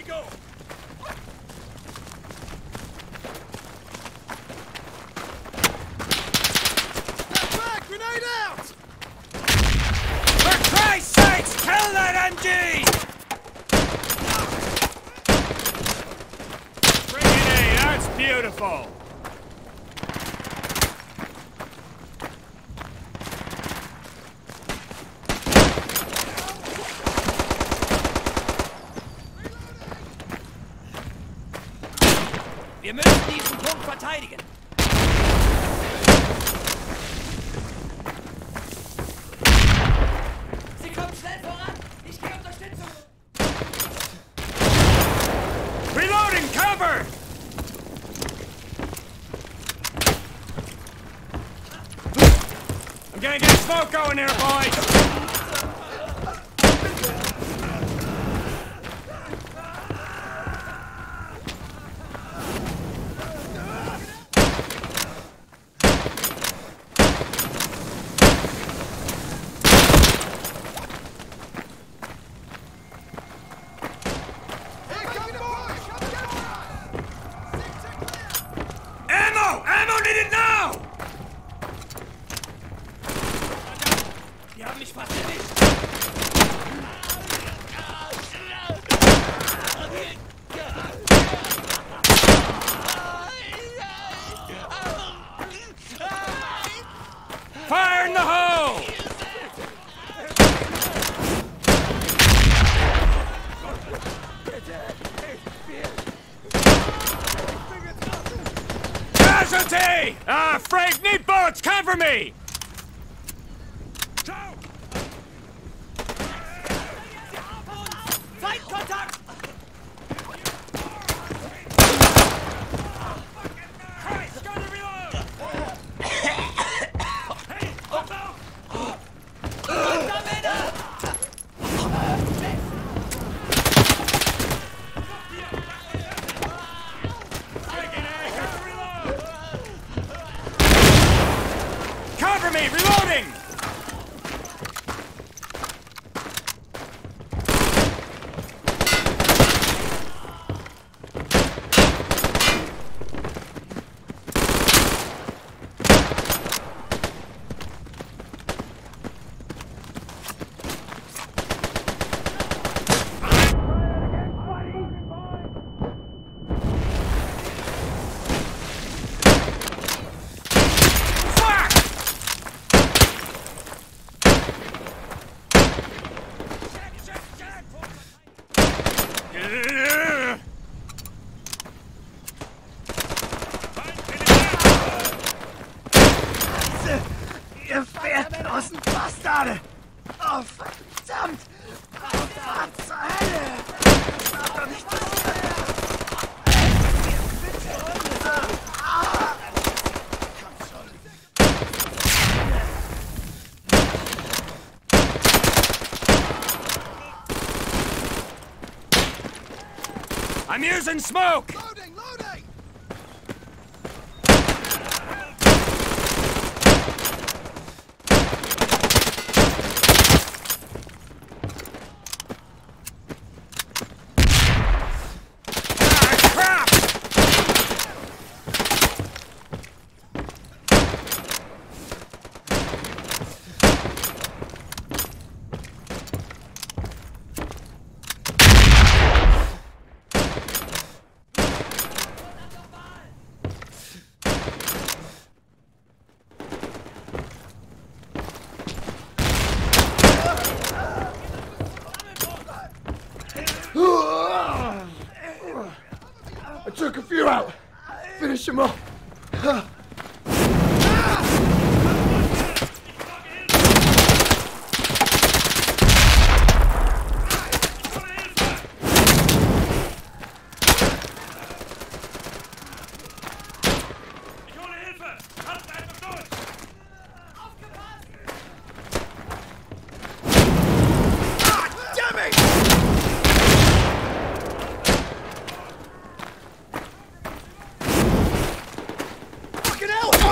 we go! Diesen Punkt verteidigen. Sie kommen schnell voran. Ich gehe Unterstützung. Reloading, cover! I'm gonna get smoke going here, boys! Here come the boys! Ammo! Ammo needed now! Die haben mich fast erwischt. Fire in the hole! Casualty! Ah, Frank, need bullets! Cover me! Me! Reloading! Yeah. smoke! Loading! Loading! Ah, crap! I took a few out. Finish him off.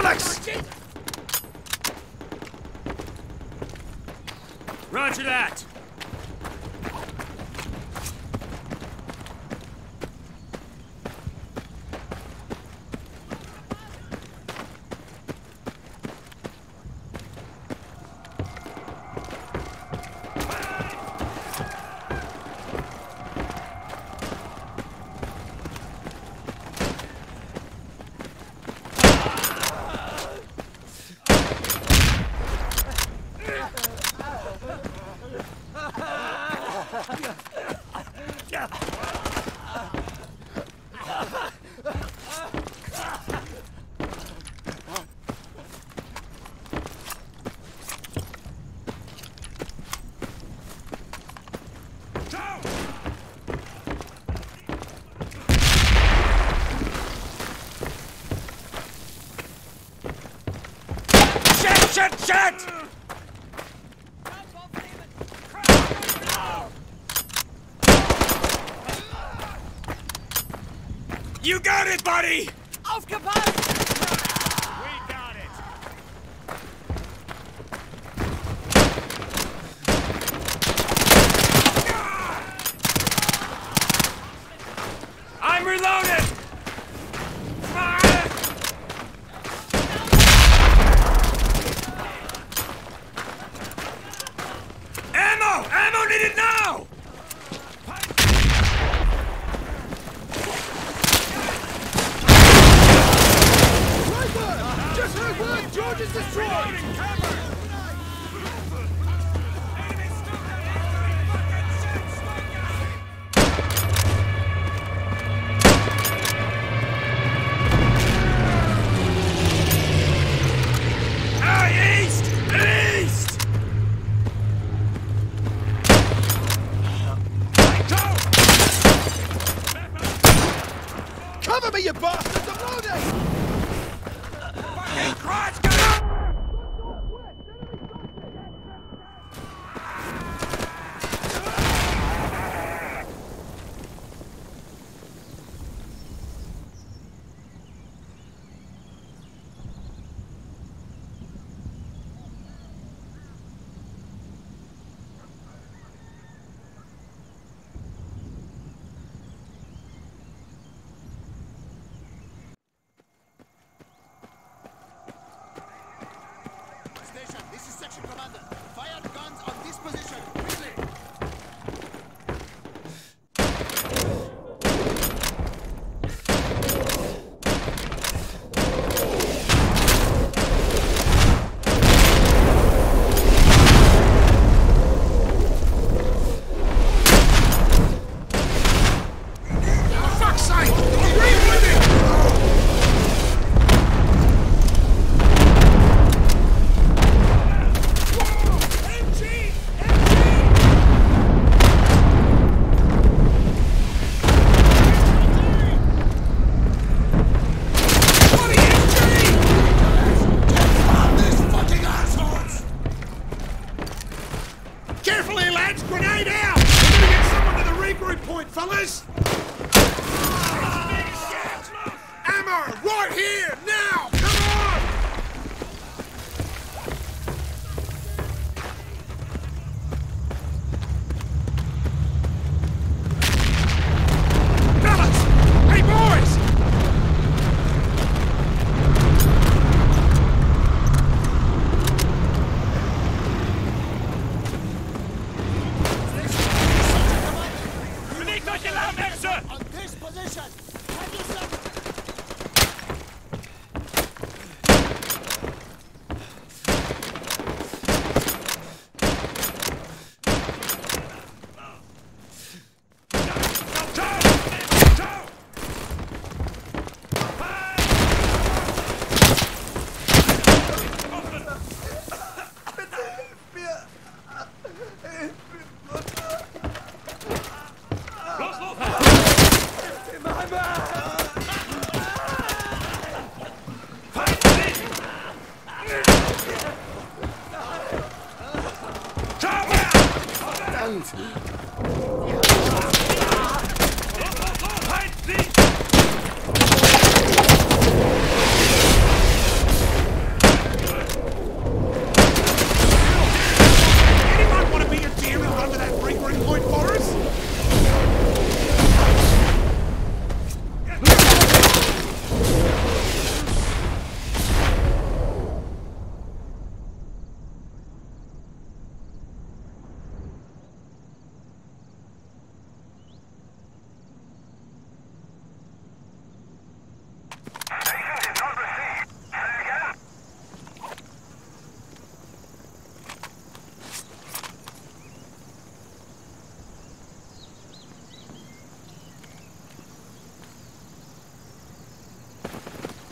Alex! Roger that! You got it, buddy! Aufgepasst! Charges destroyed! This is section commander. Fire guns on this position. Quickly. Carefully, lads! Grenade out! We're gonna get someone to the regroup point, fellas! Ammo! Right here! Now! Thank you.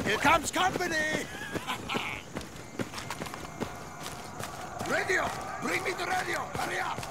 Here comes company! radio! Bring me the radio! Hurry up!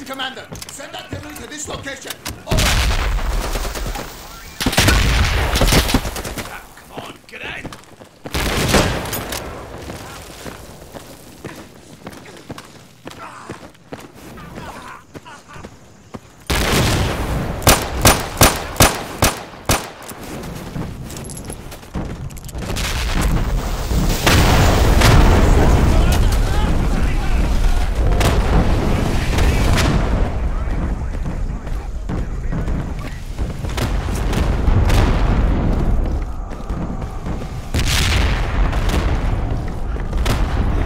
Section Commander, send that delivery to this location. Over. Come on, get in!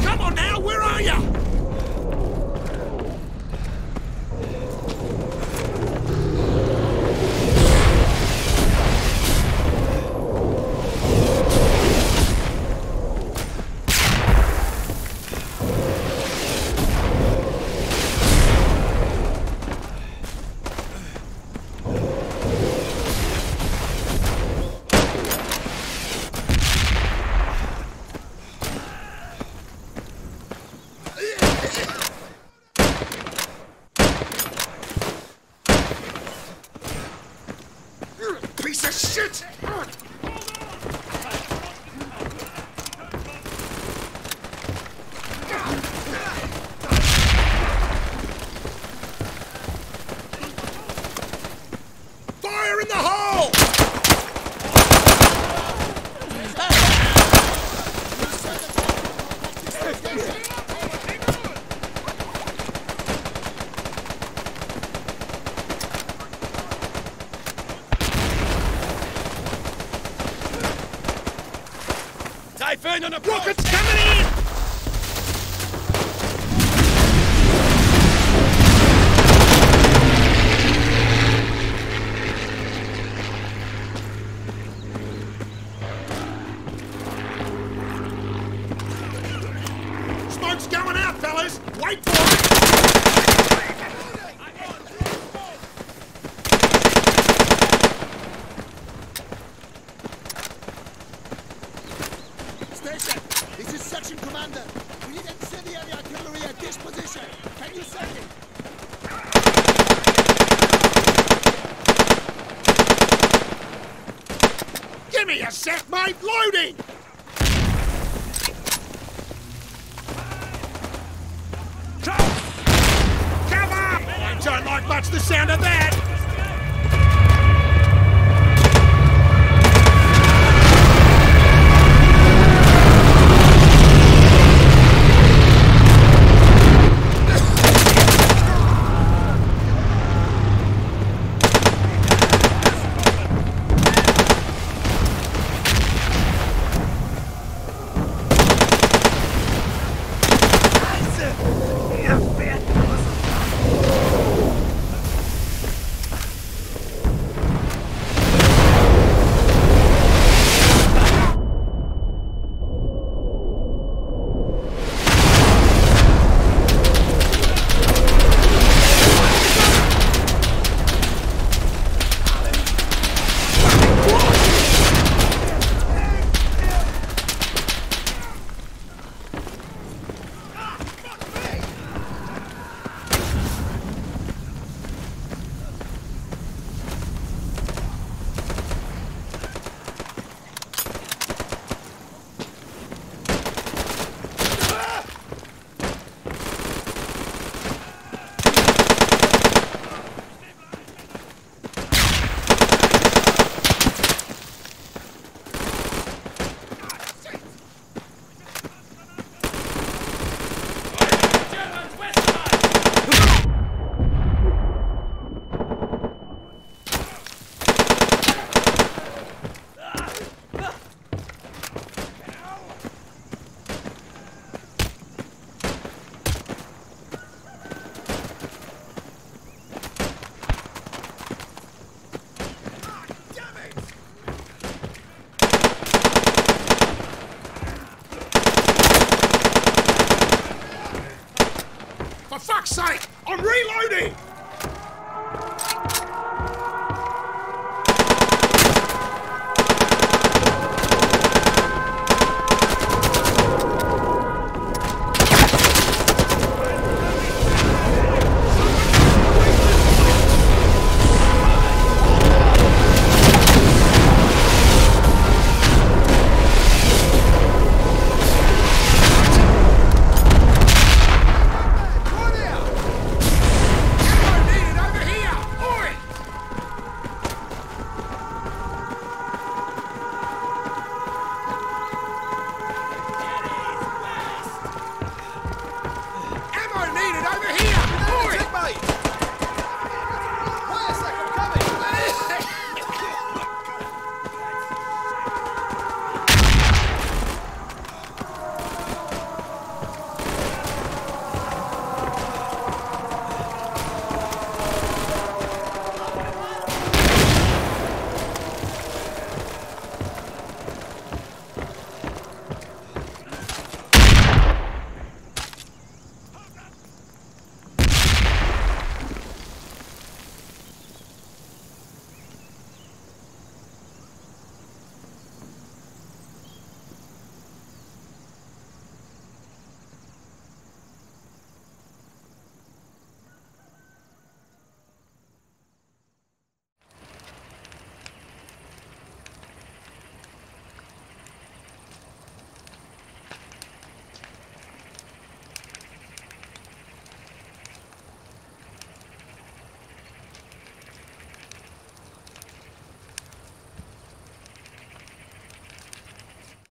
Come on now, where are you? You're a piece of shit! Fire in the hole! Typhoon on the Rockets coming in! Smoke's going out, fellas! Wait for it! Station, this is Section Commander. We need incendiary artillery at this position. Can you send it? Give me a sec, mate! Loading! Cover! I don't like much the sound of that!